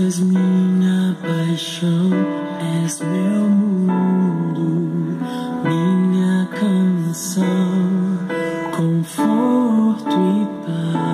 és minha paixão, és meu mundo, minha canção, conforto e paz.